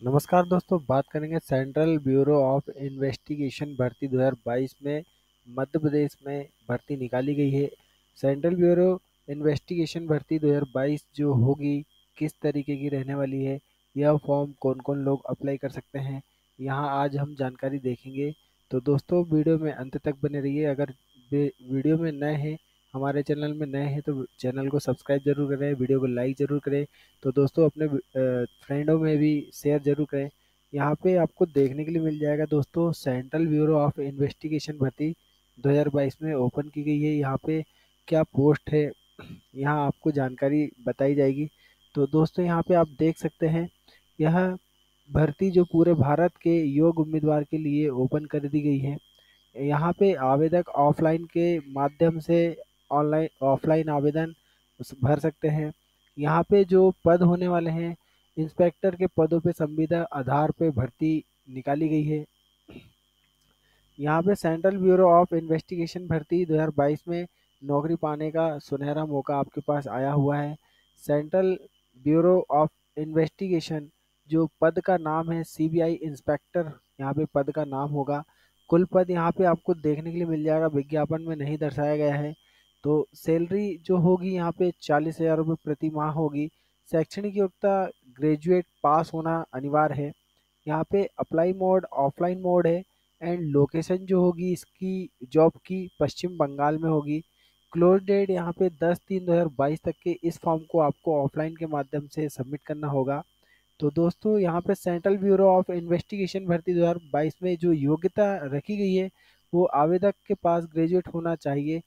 नमस्कार दोस्तों, बात करेंगे सेंट्रल ब्यूरो ऑफ़ इन्वेस्टिगेशन भर्ती 2022 में, मध्य प्रदेश में भर्ती निकाली गई है। सेंट्रल ब्यूरो इन्वेस्टिगेशन भर्ती 2022 जो होगी, किस तरीके की रहने वाली है, यह फॉर्म कौन कौन लोग अप्लाई कर सकते हैं, यहाँ आज हम जानकारी देखेंगे। तो दोस्तों, वीडियो में अंत तक बने रहिए। अगर वीडियो में नए हैं हमारे चैनल में नए हैं तो चैनल को सब्सक्राइब ज़रूर करें, वीडियो को लाइक ज़रूर करें। तो दोस्तों, अपने फ्रेंडों में भी शेयर ज़रूर करें। यहाँ पे आपको देखने के लिए मिल जाएगा दोस्तों, सेंट्रल ब्यूरो ऑफ़ इन्वेस्टिगेशन भर्ती 2022 में ओपन की गई है। यहाँ पे क्या पोस्ट है, यहाँ आपको जानकारी बताई जाएगी। तो दोस्तों, यहाँ पे आप देख सकते हैं, यह भर्ती जो पूरे भारत के योग उम्मीदवार के लिए ओपन कर दी गई है। यहाँ पे आवेदक ऑफलाइन के माध्यम से ऑनलाइन, ऑफलाइन आवेदन भर सकते हैं। यहाँ पे जो पद होने वाले हैं, इंस्पेक्टर के पदों पे संविदा आधार पे भर्ती निकाली गई है। यहाँ पे सेंट्रल ब्यूरो ऑफ़ इन्वेस्टिगेशन भर्ती 2022 में नौकरी पाने का सुनहरा मौका आपके पास आया हुआ है। सेंट्रल ब्यूरो ऑफ़ इन्वेस्टिगेशन जो पद का नाम है सीबीआई इंस्पेक्टर, यहाँ पे पद का नाम होगा। कुल पद यहाँ पे आपको देखने के लिए मिल जाएगा, विज्ञापन में नहीं दर्शाया गया है। तो सैलरी जो होगी यहाँ पे चालीस हज़ार रुपये प्रति माह होगी। शैक्षणिक योग्यता ग्रेजुएट पास होना अनिवार्य है। यहाँ पे अप्लाई मोड, ऑफलाइन मोड है एंड लोकेशन जो होगी इसकी, जॉब की पश्चिम बंगाल में होगी। क्लोज डेट यहाँ पे 10 तीन 2022 तक के इस फॉर्म को आपको ऑफलाइन के माध्यम से सबमिट करना होगा। तो दोस्तों, यहाँ पे सेंट्रल ब्यूरो ऑफ़ इन्वेस्टिगेशन भर्ती 2022 में जो योग्यता रखी गई है, वो आवेदक के पास ग्रेजुएट होना चाहिए।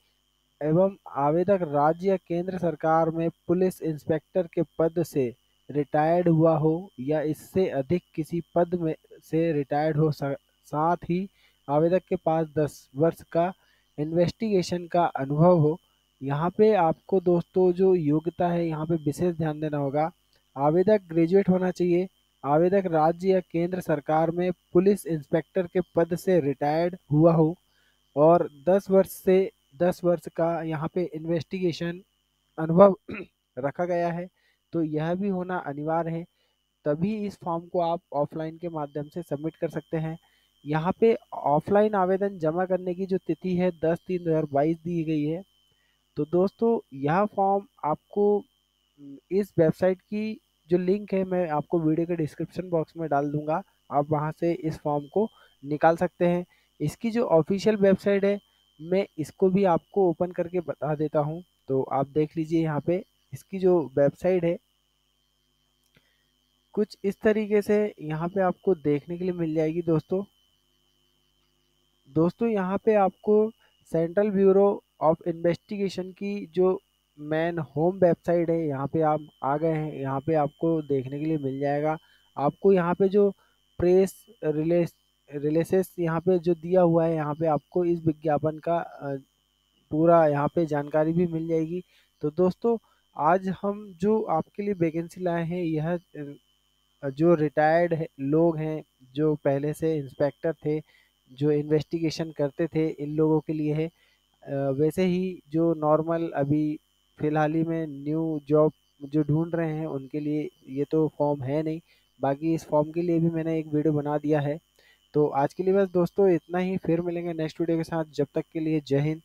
एवं आवेदक राज्य या केंद्र सरकार में पुलिस इंस्पेक्टर के पद से रिटायर्ड हुआ हो या इससे अधिक किसी पद में से रिटायर्ड हो साथ ही आवेदक के पास 10 वर्ष का इन्वेस्टिगेशन का अनुभव हो, यहाँ पे आपको दोस्तों जो योग्यता है यहाँ पे विशेष ध्यान देना होगा। आवेदक ग्रेजुएट होना चाहिए। आवेदक राज्य या केंद्र सरकार में पुलिस इंस्पेक्टर के पद से रिटायर्ड हुआ हो और 10 वर्ष से दस वर्ष का यहाँ पे इन्वेस्टिगेशन अनुभव रखा गया है तो यह भी होना अनिवार्य है। तभी इस फॉर्म को आप ऑफलाइन के माध्यम से सबमिट कर सकते हैं। यहाँ पे ऑफलाइन आवेदन जमा करने की जो तिथि है, दस तीन दो हज़ार बाईस दी गई है। तो दोस्तों, यह फॉर्म आपको इस वेबसाइट की जो लिंक है, मैं आपको वीडियो के डिस्क्रिप्शन बॉक्स में डाल दूँगा। आप वहाँ से इस फॉर्म को निकाल सकते हैं। इसकी जो ऑफिशियल वेबसाइट है मैं इसको भी आपको ओपन करके बता देता हूँ। तो आप देख लीजिए यहाँ पे इसकी जो वेबसाइट है, कुछ इस तरीके से यहाँ पे आपको देखने के लिए मिल जाएगी दोस्तों। दोस्तों, यहाँ पे आपको सेंट्रल ब्यूरो ऑफ़ इन्वेस्टिगेशन की जो मेन होम वेबसाइट है, यहाँ पे आप आ गए हैं। यहाँ पे आपको देखने के लिए मिल जाएगा। आपको यहाँ पे जो प्रेस रिलेस रिलेसेस यहाँ पे जो दिया हुआ है, यहाँ पे आपको इस विज्ञापन का पूरा यहाँ पे जानकारी भी मिल जाएगी। तो दोस्तों, आज हम जो आपके लिए वैकेंसी लाए हैं, यह जो रिटायर्ड लोग हैं, जो पहले से इंस्पेक्टर थे, जो इन्वेस्टिगेशन करते थे, इन लोगों के लिए है। वैसे ही जो नॉर्मल अभी फ़िलहाल ही में न्यू जॉब जो ढूंढ रहे हैं, उनके लिए ये तो फॉर्म है नहीं। बाकी इस फॉर्म के लिए भी मैंने एक वीडियो बना दिया है। तो आज के लिए बस दोस्तों इतना ही। फिर मिलेंगे नेक्स्ट वीडियो के साथ। जब तक के लिए जय हिंद।